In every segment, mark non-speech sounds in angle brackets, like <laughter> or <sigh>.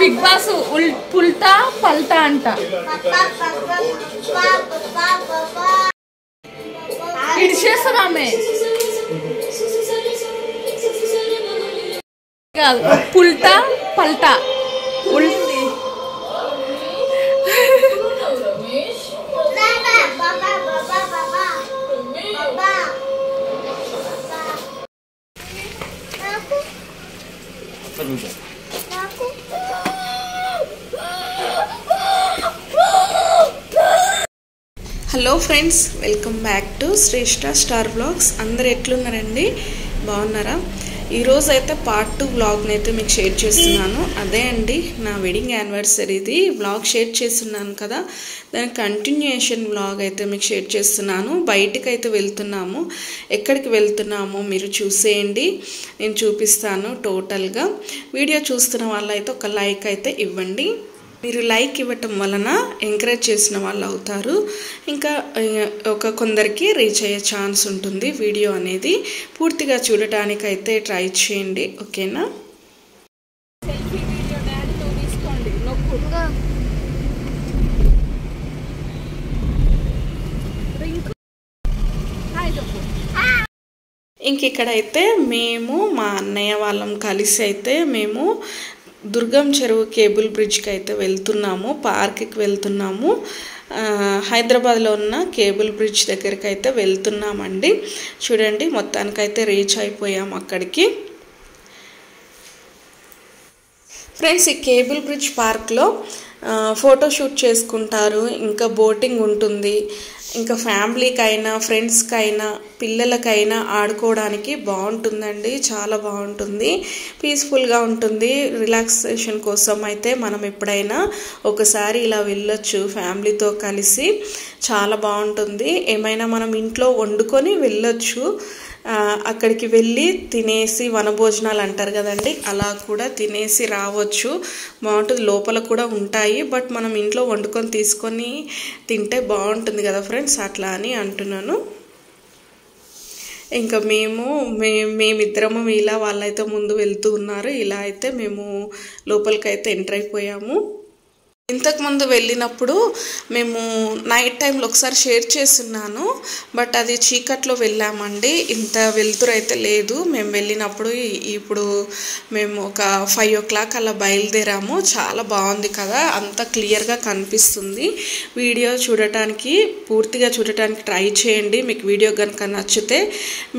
Big boss ఉల్ పుల్టా పల్టా అంట. ఇడిచేస్తుంది ఆమె? కాదు పుల్టా పల్టా ఉల్ hello friends welcome back to Shreshta star blogs అందరు ఎట్లున్నారండి? బాగున్నారా? ఈరోజు అయితే పార్ట్ టూ వ్లాగ్ని అయితే మీకు షేర్ చేస్తున్నాను. అదే అండి నా వెడ్డింగ్ యానివర్సరీది వ్లాగ్ షేర్ చేస్తున్నాను కదా. దాని కంటిన్యూషన్ వ్లాగ్ అయితే మీకు షేర్ చేస్తున్నాను. బయటికి అయితే వెళ్తున్నాము. ఎక్కడికి వెళ్తున్నామో మీరు చూసేయండి. నేను చూపిస్తాను టోటల్గా వీడియో చూస్తున్న వాళ్ళైతే ఒక లైక్ అయితే ఇవ్వండి. మీరు లైక్ ఇవ్వటం వలన ఎంకరేజ్ చేసిన వాళ్ళు అవుతారు. ఇంకా ఒక కొందరికి రీచ్ అయ్యే ఛాన్స్ ఉంటుంది వీడియో అనేది. పూర్తిగా చూడటానికి అయితే ట్రై చేయండి. ఓకేనా? ఇంక ఇక్కడైతే మేము మా అన్నయ్య వాళ్ళం కలిసి అయితే మేము దుర్గం చెరువు కేబుల్ బ్రిడ్జ్కి అయితే వెళ్తున్నాము పార్క్కి వెళ్తున్నాము. హైదరాబాద్లో ఉన్న కేబుల్ బ్రిడ్జ్ దగ్గరికి అయితే వెళ్తున్నామండి. చూడండి మొత్తానికైతే రీచ్ అయిపోయాం అక్కడికి. ఫ్రెండ్స్ ఈ కేబుల్ బ్రిడ్జ్ పార్క్లో ఫోటోషూట్ చేసుకుంటారు. ఇంకా బోటింగ్ ఉంటుంది. ఇంకా ఫ్యామిలీకైనా ఫ్రెండ్స్కైనా పిల్లలకైనా ఆడుకోవడానికి బాగుంటుందండి. చాలా బాగుంటుంది. పీస్ఫుల్గా ఉంటుంది. రిలాక్సేషన్ కోసం అయితే మనం ఎప్పుడైనా ఒకసారి ఇలా వెళ్ళొచ్చు ఫ్యామిలీతో కలిసి. చాలా బాగుంటుంది. ఏమైనా మనం ఇంట్లో వండుకొని వెళ్ళొచ్చు. అక్కడికి వెళ్ళి తినేసి వనభోజనాలు అంటారు కదండి అలా కూడా తినేసి రావచ్చు. బాగుంటుంది లోపల కూడా ఉంటాయి బట్ మనం ఇంట్లో వండుకొని తీసుకొని తింటే బాగుంటుంది కదా ఫ్రెండ్స్ అట్లా అని అంటున్నాను. ఇంకా మేము మే మేమిద్దరము ఇలా వాళ్ళైతే ముందు వెళ్తూ ఉన్నారు ఇలా అయితే మేము లోపలికైతే ఎంటర్ అయిపోయాము. ఇంతకుముందు వెళ్ళినప్పుడు మేము నైట్ టైంలో ఒకసారి షేర్ చేస్తున్నాను బట్ అది చీకట్లో వెళ్ళామండి. ఇంత వెలుతురు అయితే లేదు. మేము వెళ్ళినప్పుడు ఇప్పుడు మేము ఒక ఫైవ్ ఓ క్లాక్ అలా బయలుదేరాము. చాలా బాగుంది కదా అంత క్లియర్గా కనిపిస్తుంది. వీడియో చూడటానికి పూర్తిగా చూడటానికి ట్రై చేయండి. మీకు వీడియో కనుక నచ్చితే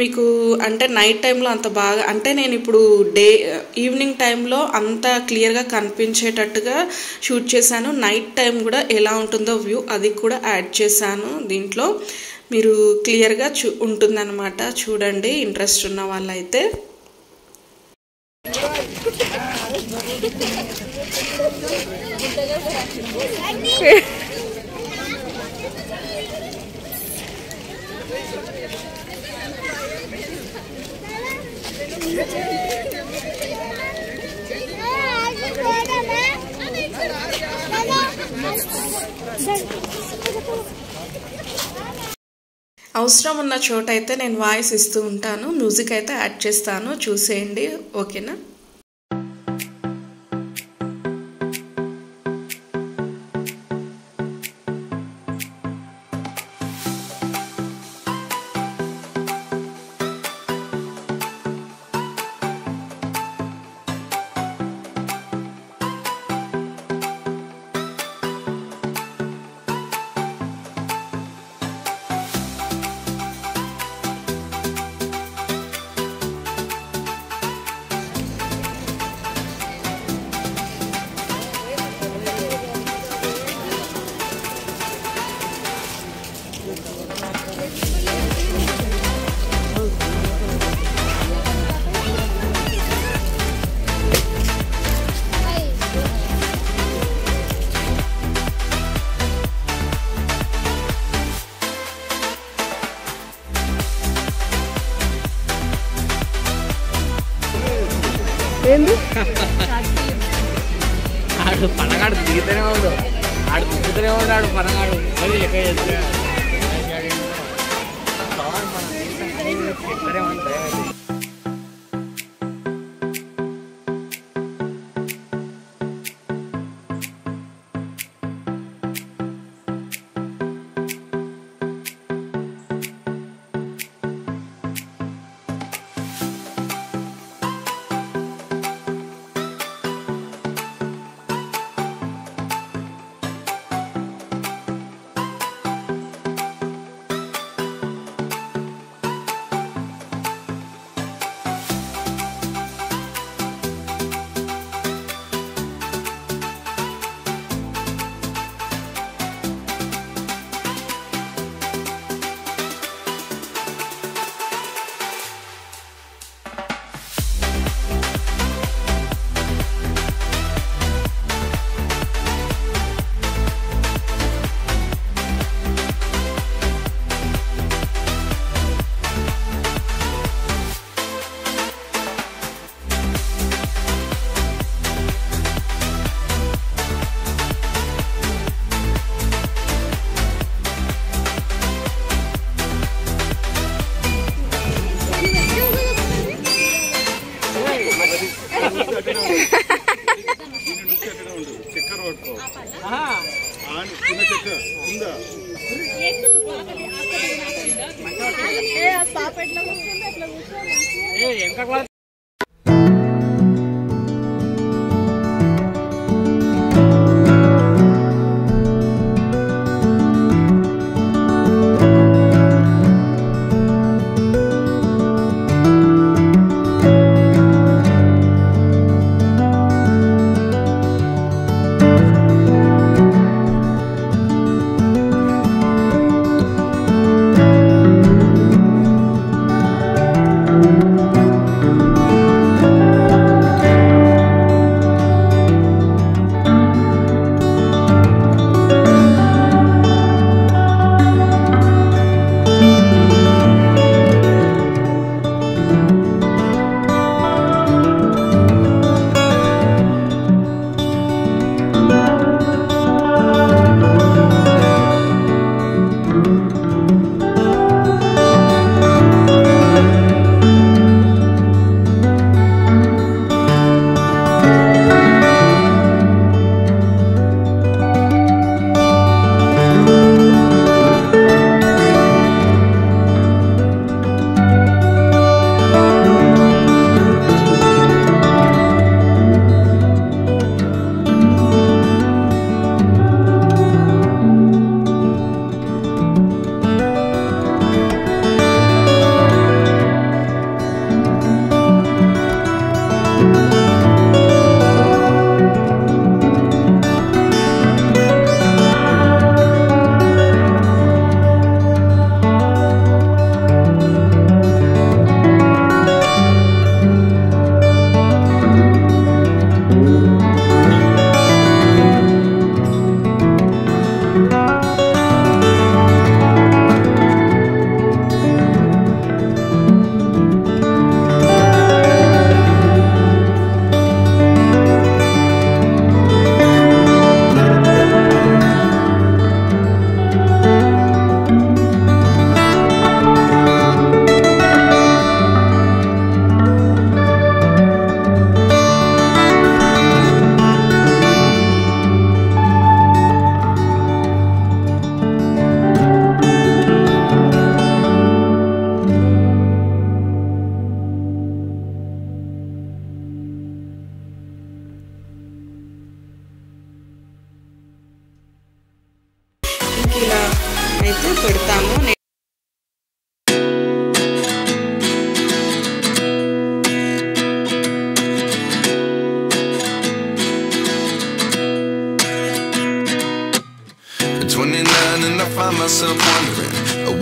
మీకు అంటే నైట్ టైంలో అంత బాగా అంటే నేను ఇప్పుడు డే ఈవినింగ్ టైంలో అంత క్లియర్గా కనిపించేటట్టుగా షూట్ చేశాను. నైట్ టైం కూడా ఎలా ఉంటుందో వ్యూ అది కూడా యాడ్ చేశాను. దీంట్లో మీరు క్లియర్గా చూ ఉంటుందన్నమాట. చూడండి ఇంట్రెస్ట్ ఉన్న వాళ్ళైతే. <laughs> <laughs> అవసరం ఉన్న చోట అయితే నేను వాయిస్ ఇస్తూ ఉంటాను. మ్యూజిక్ అయితే యాడ్ చేస్తాను. చూసేయండి. ఓకేనా? ಕರೆಯ పాపెట్లో కూర్చుంది? అట్లా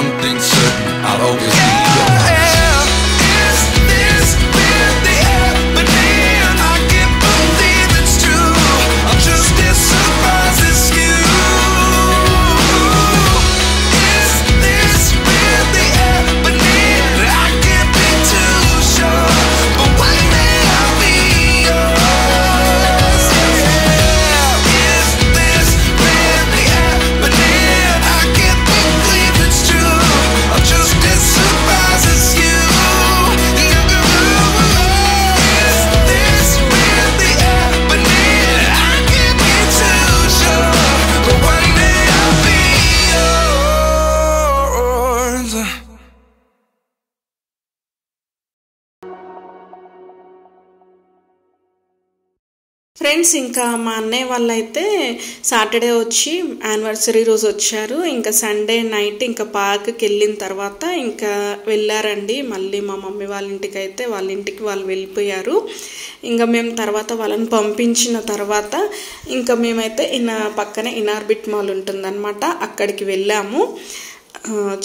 One thing's certain, I'll always friends ఇంకా మా అన్నయ్య వాళ్ళు అయితే సాటర్డే వచ్చి యానివర్సరీ రోజు వచ్చారు. ఇంకా సండే నైట్ ఇంకా పార్క్కి వెళ్ళిన తర్వాత ఇంకా వెళ్ళారండి. మళ్ళీ మా మమ్మీ వాళ్ళ ఇంటికి అయితే వాళ్ళ ఇంటికి వాళ్ళు వెళ్ళిపోయారు. ఇంకా మేము తర్వాత వాళ్ళని పంపించిన తర్వాత ఇంకా మేమైతే ఇన పక్కనే ఇనార్బిట్ మాల్ ఉంటుందన్నమాట. అక్కడికి వెళ్ళాము.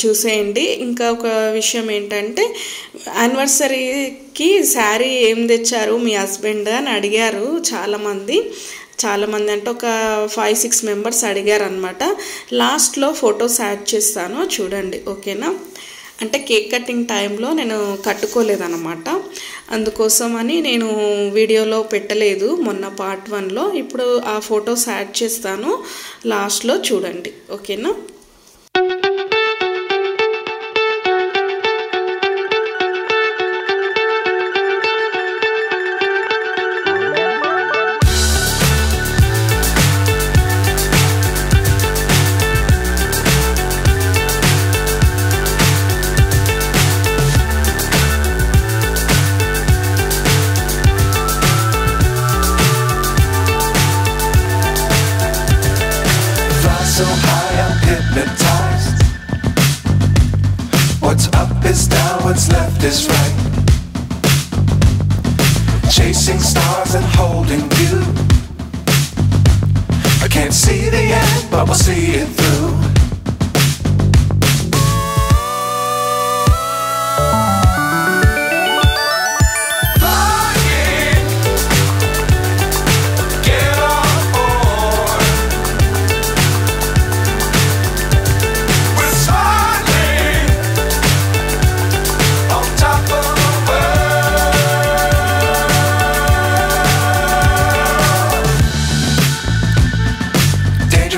చూసేయండి. ఇంకా ఒక విషయం ఏంటంటే యానివర్సరీకి శారీ ఏం తెచ్చారు? మీ హస్బెండ్ అని అడిగారు చాలామంది. చాలామంది అంటే ఒక ఫైవ్ సిక్స్ మెంబర్స్ అడిగారు అనమాట లాస్ట్లో ఫొటోస్ యాడ్ చేస్తాను. చూడండి ఓకేనా? అంటే కేక్ కటింగ్ టైంలో నేను కట్టుకోలేదన్నమాట. అందుకోసమని నేను వీడియోలో పెట్టలేదు. మొన్న పార్ట్ వన్లో. ఇప్పుడు ఆ ఫొటోస్ యాడ్ చేస్తాను. లాస్ట్లో చూడండి ఓకేనా? Can't see the end, but we'll see it through.